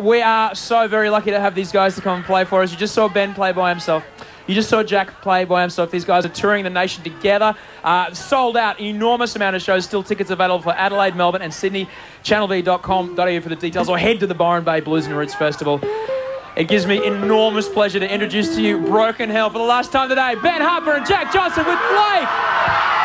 we are so very lucky to have these guys to come and play for us. You just saw Ben play by himself. You just saw Jack play by himself. These guys are touring the nation together. Uh, sold out, enormous amount of shows. Still tickets available for Adelaide, Melbourne, and Sydney. Channelv.com.au for the details, or head to the Byron Bay Blues and Roots Festival. It gives me enormous pleasure to introduce to you Broken Hill for the last time today. Ben Harper and Jack Johnson with Flake.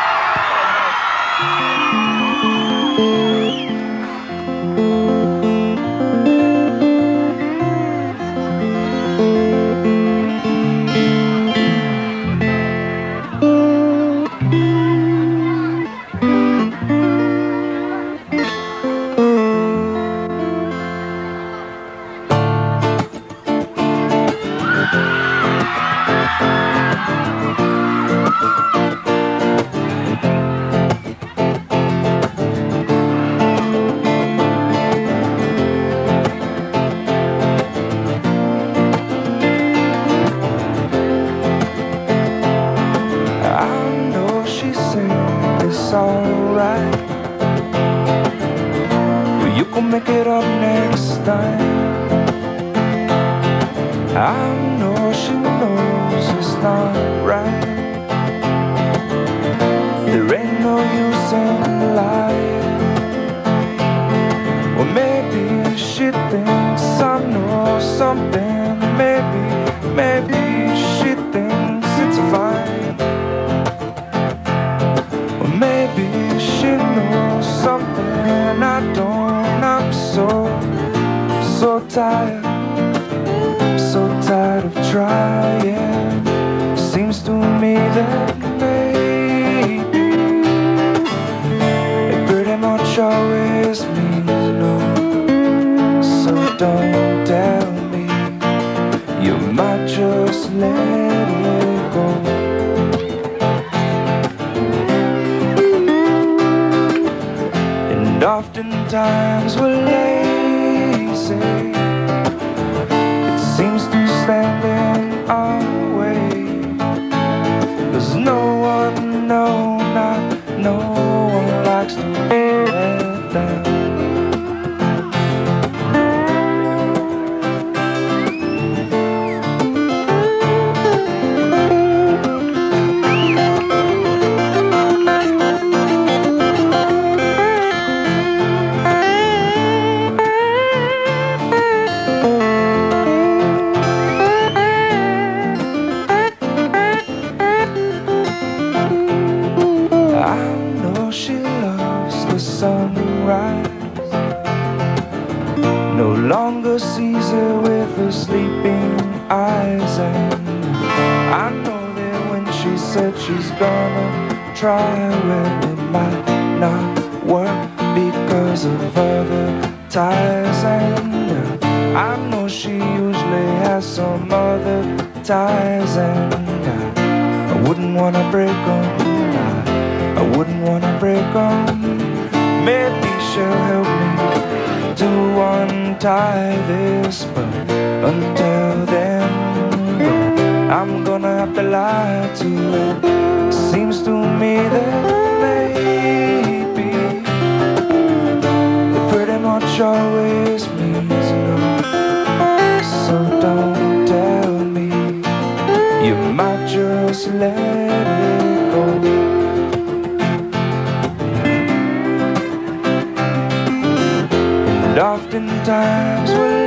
Time. I tired, so tired of trying. Seems to me that maybe it pretty much always means no. So don't tell me you might just let it go. And oftentimes we're lazy. Likes to down. Sleeping eyes. And I know that when she said she's gonna try, well, it might not work because of other ties. And I know she usually has some other ties. And I, wouldn't wanna break them. I, wouldn't wanna break them. Maybe she'll help untie this, but until then, I'm gonna have to lie to it. Seems to me that maybe it pretty much always means no. So don't tell me you might just let it oftentimes we're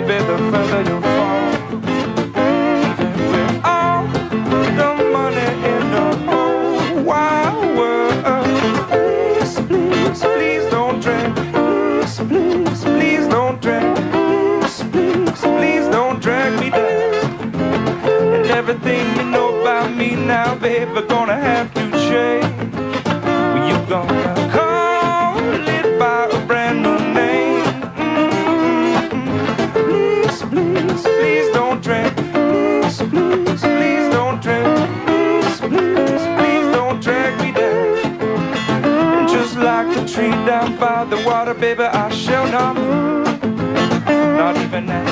baby, the further you'll fall. All the money in the world, please, please, please don't drink. Please, please, please don't drink. Please, please, please don't drag me down. And everything you know about me now, baby, gonna have to change. You gonna water, baby, I shall not move. Not even after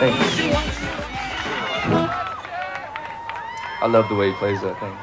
I love the way he plays that thing.